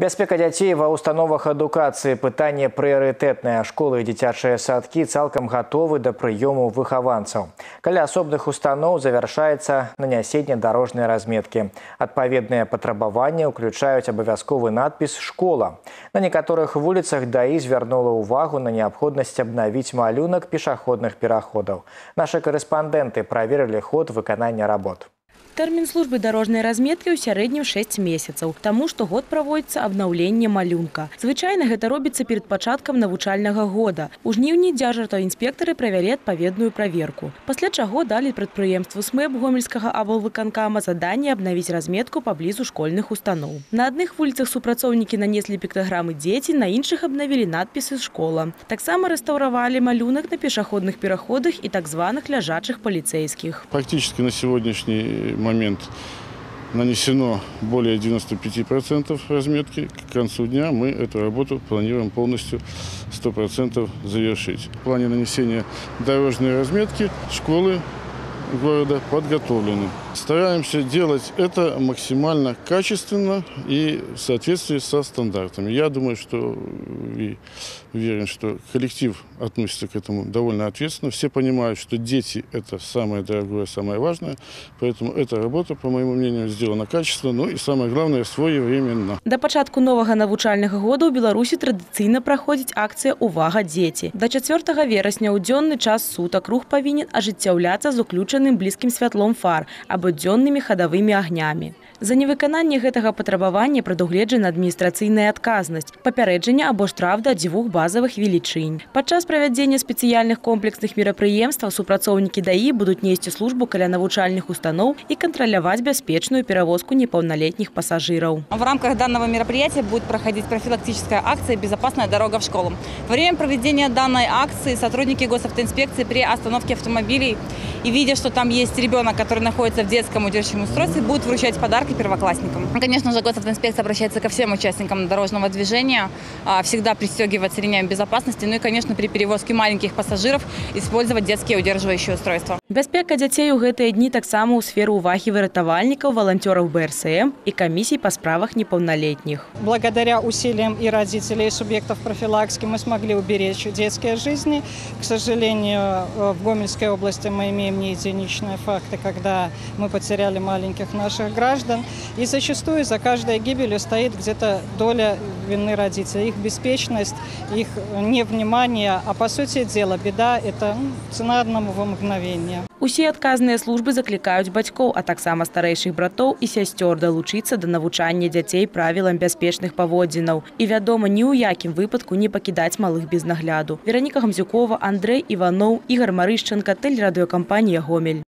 Бяспека дзяцей ва ўстановах адукацыі пытанне прыярытэтнае школы і дзіцячыя садкі цалкам гатовы да прыёму выхаванцаў. Каля асобных устаноў завяршаецца нанясенне дарожнай разметкі. Адпаведныя патрабаванні ўключаюць абавязковы надпіс школа. На некаторых вуліцах даі звярнула ўвагу на неабходнасць абнавіць малюнак пешаходных пераходаў. Нашы карэспандэнты праверылі ход выканання работ. Тэрмін службы дарожнай разметкі ў сярэднім 6 месяцаў, таму што год праводзіцца абнаўленне малюнка. Звычайна гэта робіцца перад пачаткам навучальнага года. У жніўні дзяржаўтаінспектары правялі адпаведную праверку. Пасля чаго далі прадпрыемству СМЭП гомельскага аблвыканкама заданне абнавіць разметку паблізу школьных устаноў. На адных вуліцах супрацоўнікі нанеслі піктаграмы дзеці, на іншых абнавілі надпісы школа. Таксама рэстаўравалі малюнак на пешаходных пераходах і так званых ляжачых паліцейскіх. Практически на сегодняшний момент нанесено более 95% разметки. К концу дня мы эту работу планируем полностью 100% завершить. В плане нанесения дорожной разметки школы города подготовлены. Стараемся делать это максимально качественно и в соответствии со стандартами. Я думаю, что и уверен, что коллектив относится к этому довольно ответственно. Все понимают, что дети – это самое дорогое, самое важное. Поэтому эта работа, по моему мнению, сделана качественно, ну и самое главное – своевременно. До пачатку новага навучальнага года ў Беларусі традыцыйна праходзіць акцыя «Увага, дзеці». До 4 верасня ў дзённы час сутак рух павінен ажыццяўляцца з уключаным блізкім святлом фар або дзённымі хадавымі агнямі. За невыкананне гэтага патрабавання прадугледжана адміністрацыйная адказнасць, папярэджання або штраф да дзвюх базавых велічынь. Падчас правядзення спецыяльных комплексных мерапрыемстваў супрацоўнікі даі будуць несці службу каля навучальных устаноў і кантраляваць бяспечную перавозку непаўналетніх пассажиров. В рамках данного мероприятия будет проходить профилактическая акция «Безопасная дорога в школу». Во время проведения данной акции сотрудники госавтоинспекции при остановке автомобилей и видя, что там есть ребенок, который находится в детском удерживающем устройстве, будут вручать подарки и первоклассникам. Конечно же, госавтоинспекция обращается ко всем участникам дорожного движения, всегда пристегиваться ремнями безопасности, ну и, конечно, при перевозке маленьких пассажиров использовать детские удерживающие устройства. Бяспека дзяцей у гэтыя дні таксама ў сферу ўвагі выратавальнікаў, волонтеров БРСМ и комиссий по справах неполнолетних. Благодаря усилиям и родителей, и субъектов профилактики мы смогли уберечь детские жизни. К сожалению, в Гомельской области мы имеем не единичные факты, когда мы потеряли маленьких наших граждан. И зачастую за каждой гибелью стоит где-то доля вины родителей. Их беспечность, их невнимание. А по сути дела, беда – это цена одного мгновения. Усе адказныя службы заклікаюць бацькоў, а таксама старэйшых братоў і сясцёр далучыцца да навучання дзяцей правілам бяспечных паводзінаў. І вядома, ні ў якім выпадку не пакідаць малых без нагляду. Вераніка Гамзюкова, Андрэй Іваноў, Ігар Марышчанка, тэлерадыёкампанія Гомель.